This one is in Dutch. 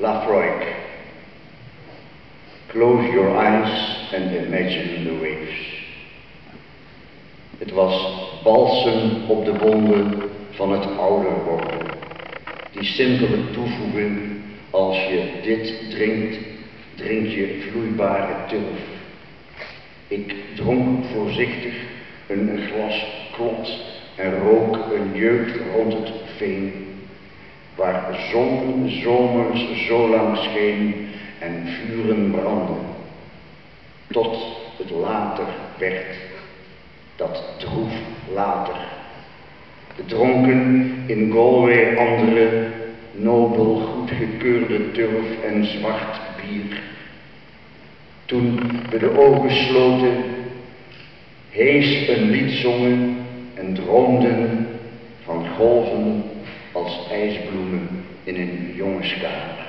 Lafroig. Close your eyes and imagine the waves. Het was balsem op de wonden van het ouder worden. Die simpele toevoeging, als je dit drinkt, drink je vloeibare turf. Ik dronk voorzichtig een glas klot en rook een jeugd rond het veen, waar zon zomers zo lang scheen en vuren brandden, tot het later werd, dat droef later. De dronken in Galway andere, nobel goedgekeurde turf en zwart bier. Toen we de ogen sloten, hees een lied zongen en droomden van golven als ijsbloemen in een jongenskamer.